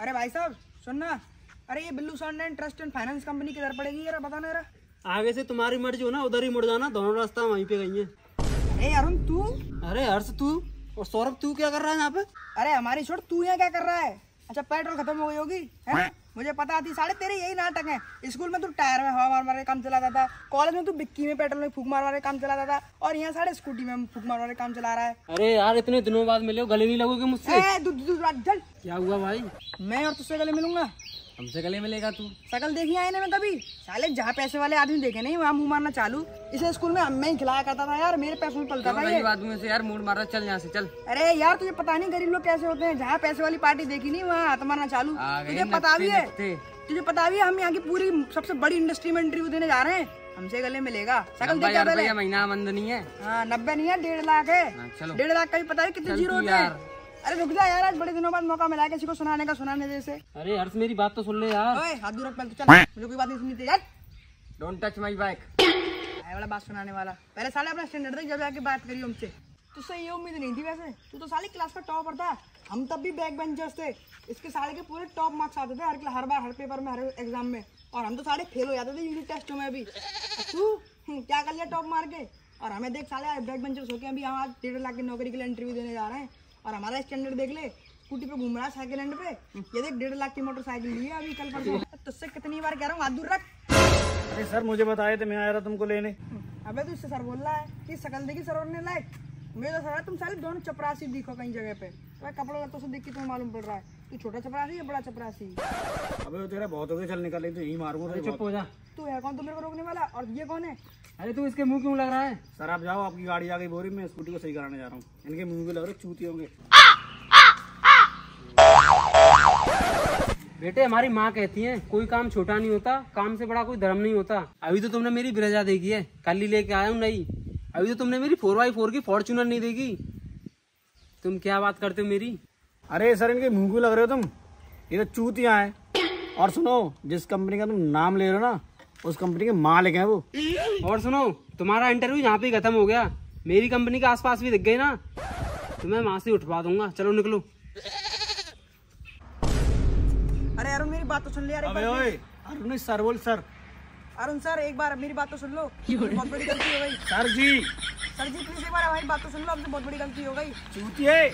अरे भाई साहब सुनना अरे ये Billu sound and trust and finance company किधर पड़ेगी यार बताना यार आगे से तुम्हारी मर्ज़ी हो ना उधर ही मुड़ जाना दोनों रास्ता वहीं पे गई है। अरे अरुण तू? अरे हर्ष तू? और सौरभ तू क्या कर रहा है यहाँ पे? अरे हमारी छोड़ तू यहाँ क्या कर रहा है? अच्छा पेट्रोल खत्म हो गई होगी? है? मुझे पता थी साढ़े तेरे यही नाटक है। स्कूल में तू टायर में हवा मार मार के काम चलाता था कॉलेज में तू बिक्की में पेट्रोल में फूक मार मार के काम चलाता था और यहाँ साढ़े स्कूटी में फूक मार मार के काम चला रहा है। अरे यार इतने दिनों बाद मिले हो गले नहीं लगोगे मुझसे? क्या हुआ भाई? मैं और तुझसे गले मिलूँगा? हमसे गले मिलेगा तू। शकल देखी आईने में कभी? साले जहाँ पैसे वाले आदमी देखे नहीं वहाँ मुँह मारना चालू। इसे स्कूल में मैं ही खिलाया करता था यार मेरे पैसों में पलता था ये। आदमी से यार मूड मारा चल यहाँ से चल। अरे यार तुझे पता नहीं गरीब लोग कैसे होते हैं। जहाँ पैसे वाली पार्टी देखी नहीं वहाँ हाथ मारना चालू। तुझे पता भी है। तुझे पता भी है हम यहाँ की पूरी सबसे बड़ी इंडस्ट्री में इंटरव्यू देने जा रहे हैं। हमसे गले मिलेगा। शकल देखा महीना मंद नहीं है। हाँ नब्बे नहीं है डेढ़ लाख है। डेढ़ लाख का भी पता है कितने ज़ीरो होते हैं। अरे रुक जा यार आज बड़े दिनों बाद मौका मिला किसी को सुनाने का सुनाने जैसे अरे हर्ष मेरी बात तो सुन ले यार। ओए हाथ दूर रख पहले तो चल। मुझे कोई बात नहीं सुननी चाहिए यार डोंट टच माई बाइक आए वाला बात सुनाने वाला। पहले साले अपना स्टैंडर्ड देख जब आके बात करी हमसे। तुझसे ये उम्मीद नहीं थी वैसे। तू तो साले क्लास का टॉपर था। हम तब भी बैक बेंचर्स थे। इसके साले के पूरे टॉप मार्क्स आते थे हर हर बार हर पेपर में हर एग्ज़ाम में। और हम तो सारे फेल हो जाते थे यूनिट टेस्टों में भी। तू हम्म, क्या कर लिया टॉप मार के? और हमें देख साले बैक बेंचर्स होके अभी हम आज डेढ़ लाख की नौकरी के लिए इंटरव्यू देने जा रहे हैं। और हमारा स्टैंडर्ड देख ले स्कूटी पे घूम रहा है साइकिल एंड पे। ये देख डेढ़ लाख की मोटरसाइकिल ली है अभी कल परसों। तुझसे कितनी बार कह रहा हूँ हाथ दूर रख। अरे सर मुझे बताए थे मैं आया था तुमको लेने। अबे तू इससे सर बोल रहा है कि शकल देखी सर ने लायक मुझे तो सर तुम सारे दोनों चपरासी दिखो कहीं जगह पे। कपड़ों लत्तों से देख के तुम्हें मालूम पड़ रहा है। तू छोटा चपरासी या बड़ा चपरासी? अबे वो तेरा बहुत हो गया चल निकल तो यही मारूँगा चुप हो जा। तू है कौन तो मेरे को रोकने वाला? और ये कौन है? अरे तू इसके मुँह क्यों लग रहा है? सर आप जाओ आपकी गाड़ी आ गई बोरी में स्कूटी को सही कराने जा रहा हूँ। इनके मुँह भी लग रहे चूती होंगे। बेटे हमारी माँ कहती है कोई काम छोटा नहीं होता काम से बड़ा कोई धर्म नहीं होता। अभी तो तुमने मेरी ब्रजा देखी है कल ही लेके आया हूँ नहीं अभी तो तुमने मेरी फोर बाई फोर की फॉर्चूनर नहीं देखी। तुम क्या बात करते हो मेरी? अरे सर इनके मुँह क्यों लग रहे हो तुम? ये तो चूतियाँ हैं। और सुनो जिस कंपनी का तुम नाम ले रहे हो ना उस कंपनी के मालिक हैं वो। और सुनो तुम्हारा इंटरव्यू यहाँ पे ही खत्म हो गया। मेरी कंपनी के आसपास भी दिख गई ना। तो मैं वहाँ से उठवा दूँगा। चलो निकलो। अरे अरुण मेरी बात तो सुन लिया अबे ओए अरुण सर बोल सर। अरुण सर एक बार मेरी बात तो सुन लो। बहुत बड़ी गलती हो गई। Sir ji. Sir ji please एक बार हमारी बात तो सुन लो हमसे बहुत बड़ी गलती हो गई। चूतिए।